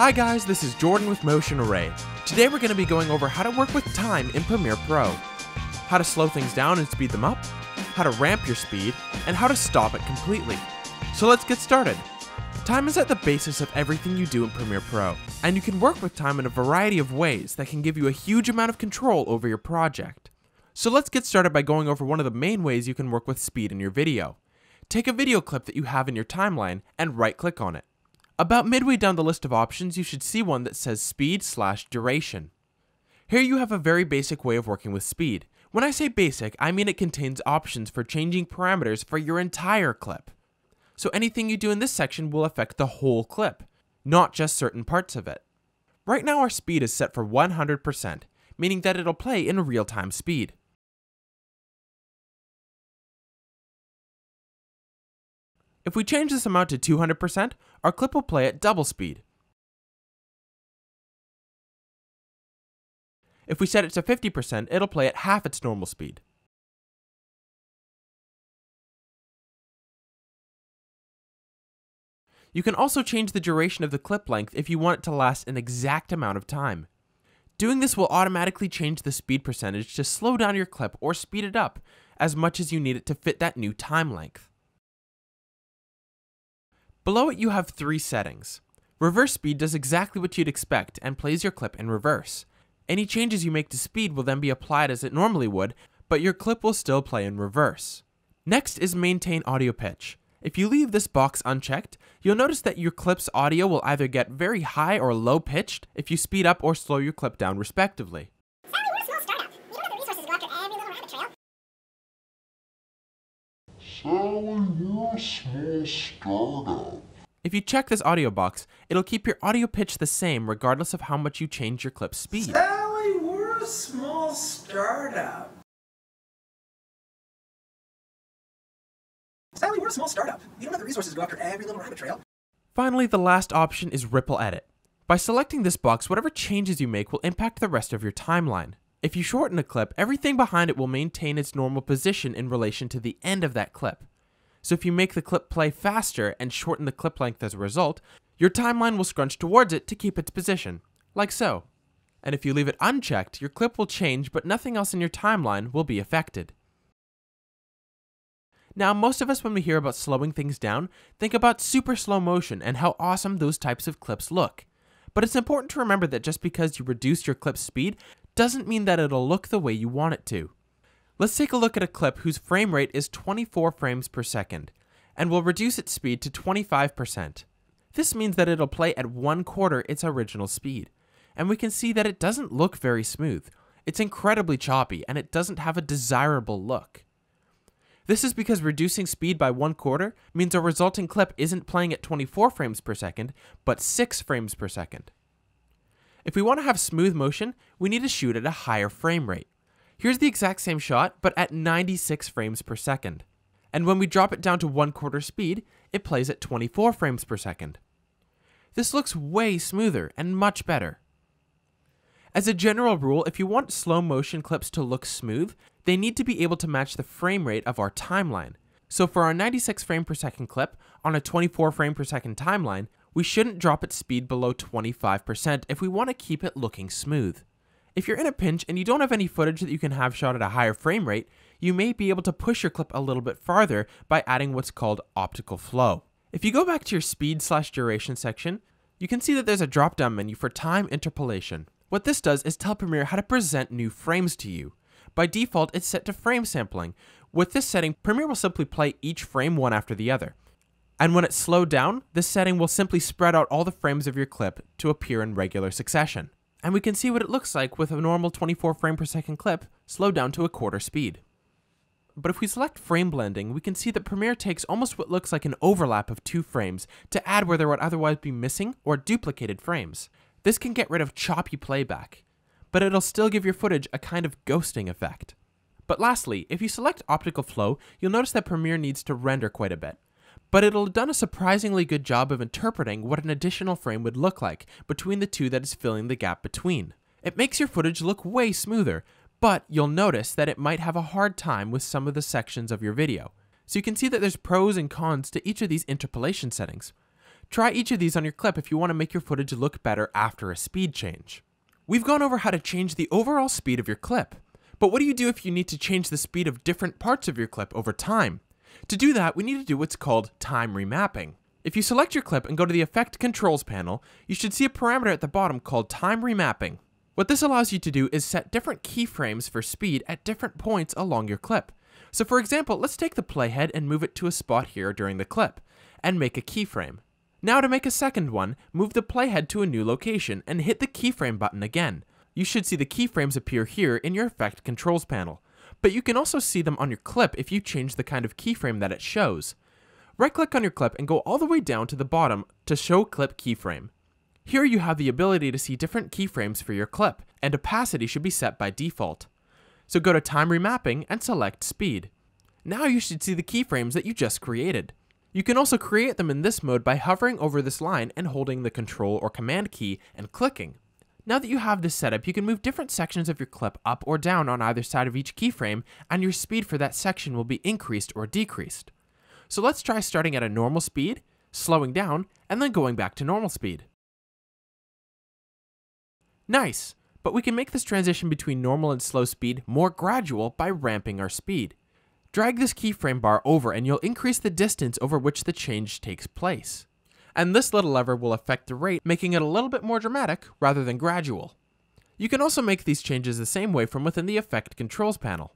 Hi guys, this is Jordan with Motion Array. Today we're going to be going over how to work with time in Premiere Pro, how to slow things down and speed them up, how to ramp your speed, and how to stop it completely. So let's get started. Time is at the basis of everything you do in Premiere Pro, and you can work with time in a variety of ways that can give you a huge amount of control over your project. So let's get started by going over one of the main ways you can work with speed in your video. Take a video clip that you have in your timeline and right click on it. About midway down the list of options, you should see one that says speed slash duration. Here you have a very basic way of working with speed. When I say basic, I mean it contains options for changing parameters for your entire clip. So anything you do in this section will affect the whole clip, not just certain parts of it. Right now our speed is set for 100%, meaning that it'll play in real-time speed. If we change this amount to 200%, our clip will play at double speed. If we set it to 50%, it'll play at half its normal speed. You can also change the duration of the clip length if you want it to last an exact amount of time. Doing this will automatically change the speed percentage to slow down your clip or speed it up as much as you need it to fit that new time length. Below it you have three settings. Reverse speed does exactly what you'd expect and plays your clip in reverse. Any changes you make to speed will then be applied as it normally would, but your clip will still play in reverse. Next is maintain audio pitch. If you leave this box unchecked, you'll notice that your clip's audio will either get very high or low pitched if you speed up or slow your clip down respectively. Sally, we're a small startup. You don't have the resources to go after every little rabbit trail. Sally, a small startup. If you check this audio box, it'll keep your audio pitch the same regardless of how much you change your clip speed. Sally, we're a small startup. Sally, we're a small startup. You don't have the resources to go after every little rabbit trail. Finally, the last option is Ripple Edit. By selecting this box, whatever changes you make will impact the rest of your timeline. If you shorten a clip, everything behind it will maintain its normal position in relation to the end of that clip. So if you make the clip play faster and shorten the clip length as a result, your timeline will scrunch towards it to keep its position, like so. And if you leave it unchecked, your clip will change but nothing else in your timeline will be affected. Now, most of us, when we hear about slowing things down, think about super slow motion and how awesome those types of clips look. But it's important to remember that just because you reduce your clip speed doesn't mean that it'll look the way you want it to. Let's take a look at a clip whose frame rate is 24 frames per second, and we'll reduce its speed to 25%. This means that it'll play at one quarter its original speed, and we can see that it doesn't look very smooth. It's incredibly choppy, and it doesn't have a desirable look. This is because reducing speed by one quarter means our resulting clip isn't playing at 24 frames per second, but 6 frames per second. If we want to have smooth motion, we need to shoot at a higher frame rate. Here's the exact same shot, but at 96 frames per second. And when we drop it down to one quarter speed, it plays at 24 frames per second. This looks way smoother and much better. As a general rule, if you want slow motion clips to look smooth, they need to be able to match the frame rate of our timeline. So for our 96 frame per second clip on a 24 frame per second timeline, we shouldn't drop its speed below 25% if we want to keep it looking smooth. If you're in a pinch and you don't have any footage that you can have shot at a higher frame rate, you may be able to push your clip a little bit farther by adding what's called optical flow. If you go back to your speed slash duration section, you can see that there's a drop down menu for time interpolation. What this does is tell Premiere how to present new frames to you. By default, it's set to frame sampling. With this setting, Premiere will simply play each frame one after the other. And when it's slowed down, this setting will simply spread out all the frames of your clip to appear in regular succession. And we can see what it looks like with a normal 24 frame per second clip slowed down to a quarter speed. But if we select frame blending, we can see that Premiere takes almost what looks like an overlap of two frames to add where there would otherwise be missing or duplicated frames. This can get rid of choppy playback, but it'll still give your footage a kind of ghosting effect. But lastly, if you select optical flow, you'll notice that Premiere needs to render quite a bit. But it'll have done a surprisingly good job of interpreting what an additional frame would look like between the two that is filling the gap between. It makes your footage look way smoother, but you'll notice that it might have a hard time with some of the sections of your video. So you can see that there's pros and cons to each of these interpolation settings. Try each of these on your clip if you want to make your footage look better after a speed change. We've gone over how to change the overall speed of your clip. But what do you do if you need to change the speed of different parts of your clip over time? To do that, we need to do what's called time remapping. If you select your clip and go to the Effect Controls panel, you should see a parameter at the bottom called Time Remapping. What this allows you to do is set different keyframes for speed at different points along your clip. So for example, let's take the playhead and move it to a spot here during the clip, and make a keyframe. Now to make a second one, move the playhead to a new location and hit the keyframe button again. You should see the keyframes appear here in your Effect Controls panel, but you can also see them on your clip if you change the kind of keyframe that it shows. Right click on your clip and go all the way down to the bottom to show clip keyframe. Here you have the ability to see different keyframes for your clip, and opacity should be set by default. So go to time remapping and select speed. Now you should see the keyframes that you just created. You can also create them in this mode by hovering over this line and holding the control or command key and clicking. Now that you have this setup, you can move different sections of your clip up or down on either side of each keyframe, and your speed for that section will be increased or decreased. So let's try starting at a normal speed, slowing down, and then going back to normal speed. Nice, but we can make this transition between normal and slow speed more gradual by ramping our speed. Drag this keyframe bar over and you'll increase the distance over which the change takes place. And this little lever will affect the rate, making it a little bit more dramatic rather than gradual. You can also make these changes the same way from within the Effect Controls panel.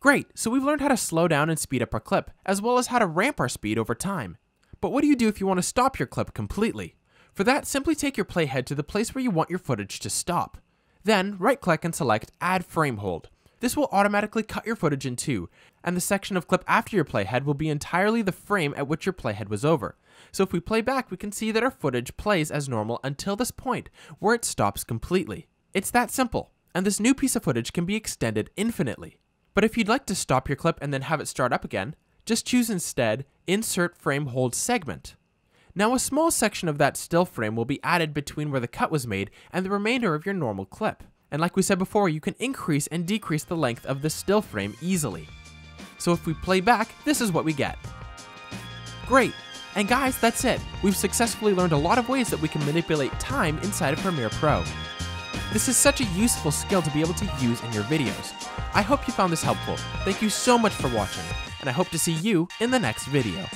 Great, so we've learned how to slow down and speed up our clip, as well as how to ramp our speed over time. But what do you do if you want to stop your clip completely? For that, simply take your playhead to the place where you want your footage to stop. Then, right click and select Add Frame Hold. This will automatically cut your footage in two, and the section of clip after your playhead will be entirely the frame at which your playhead was over. So if we play back, we can see that our footage plays as normal until this point, where it stops completely. It's that simple, and this new piece of footage can be extended infinitely. But if you'd like to stop your clip and then have it start up again, just choose instead Insert Frame Hold Segment. Now a small section of that still frame will be added between where the cut was made and the remainder of your normal clip. And like we said before, you can increase and decrease the length of the still frame easily. So if we play back, this is what we get. Great! And guys, that's it. We've successfully learned a lot of ways that we can manipulate time inside of Premiere Pro. This is such a useful skill to be able to use in your videos. I hope you found this helpful. Thank you so much for watching, and I hope to see you in the next video.